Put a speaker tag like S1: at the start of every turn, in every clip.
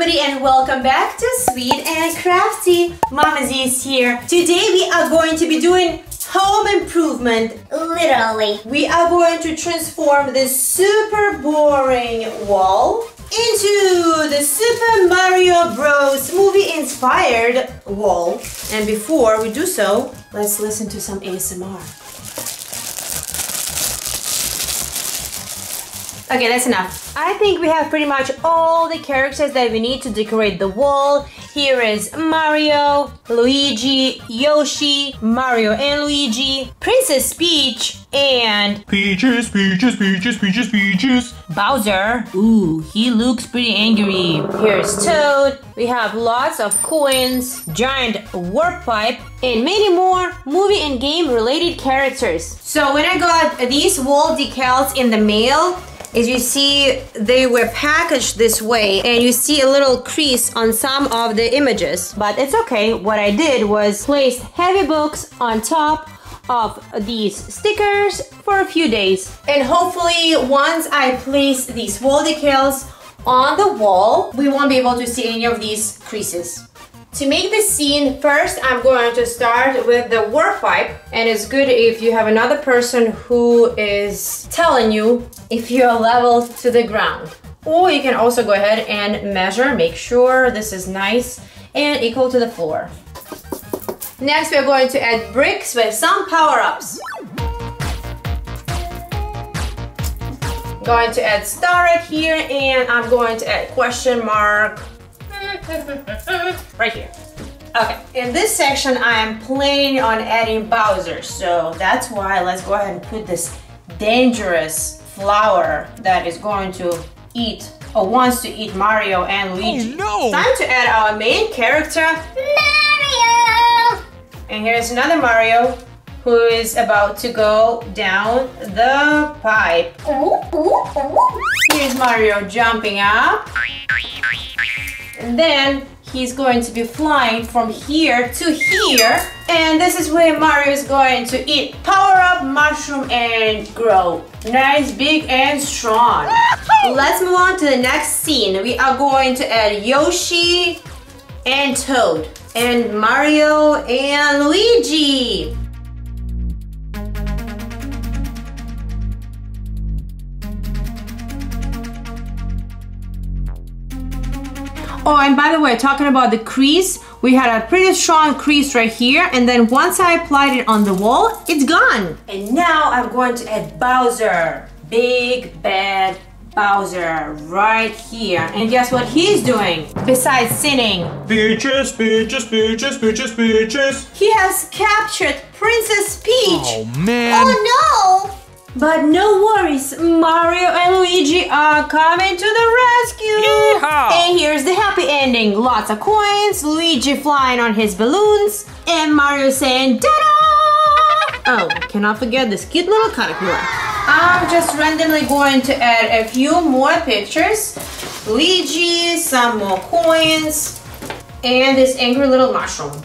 S1: everybody and welcome back to Sweet and Crafty. Mama Z is here. Today we are going to be doing home improvement.
S2: Literally.
S1: We are going to transform this super boring wall into the Super Mario Bros. movie inspired wall. And before we do so, let's listen to some ASMR. Okay, that's enough. I think we have pretty much all the characters that we need to decorate the wall. Here is Mario, Luigi, Yoshi, Mario and Luigi, Princess Peach, and
S3: Peaches, Peaches, Peaches, Peaches, Peaches.
S1: Bowser. Ooh, he looks pretty angry. Here's Toad. We have lots of coins, giant warp pipe, and many more movie and game related characters. So when I got these wall decals in the mail, as you see they were packaged this way and you see a little crease on some of the images. But it's okay. What I did was place heavy books on top of these stickers for a few days. And hopefully once I place these wall decals on the wall we won't be able to see any of these creases to make the scene, first I'm going to start with the warp pipe and it's good if you have another person who is telling you if you're level to the ground. Or you can also go ahead and measure, make sure this is nice and equal to the floor. Next we're going to add bricks with some power-ups. Going to add star right here and I'm going to add question mark right here. Okay, in this section I am planning on adding Bowser, so that's why let's go ahead and put this dangerous flower that is going to eat or wants to eat Mario and Luigi.
S3: Oh, no!
S1: Time to add our main character,
S2: Mario!
S1: and here's another Mario who is about to go down the pipe.
S2: Ooh, ooh, ooh.
S1: Here's Mario jumping up. And then he's going to be flying from here to here. And this is where Mario is going to eat power up mushroom and grow. Nice, big and strong. Let's move on to the next scene. We are going to add Yoshi and Toad and Mario and Luigi. Oh, and by the way, talking about the crease, we had a pretty strong crease right here, and then once I applied it on the wall, it's gone. And now I'm going to add Bowser. Big, bad Bowser right here. And guess what he's doing? Besides sinning,
S3: Peaches, Peaches, Peaches, Peaches, Peaches.
S1: he has captured Princess Peach.
S3: Oh man.
S2: Oh no!
S1: But no worries, Mario and Luigi are coming to the rescue.
S3: Yeehaw!
S1: And here's the happy ending. Lots of coins, Luigi flying on his balloons, and Mario saying, "Ta-da!" Oh, cannot forget this cute little caterpillar. I'm just randomly going to add a few more pictures. Luigi, some more coins, and this angry little mushroom.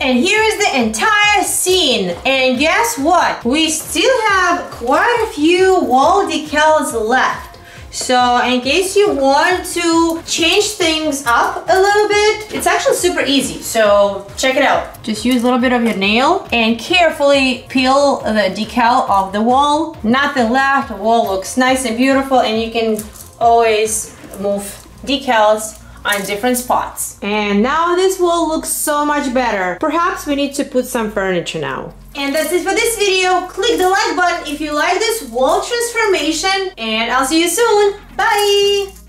S1: And here is the entire scene. And guess what? We still have quite a few wall decals left. So in case you want to change things up a little bit, it's actually super easy. So check it out. Just use a little bit of your nail and carefully peel the decal off the wall. Nothing left, the wall looks nice and beautiful and you can always move decals on different spots. And now this wall looks so much better. Perhaps we need to put some furniture now. And that's it for this video. Click the like button if you like this wall transformation and I'll see you soon. Bye!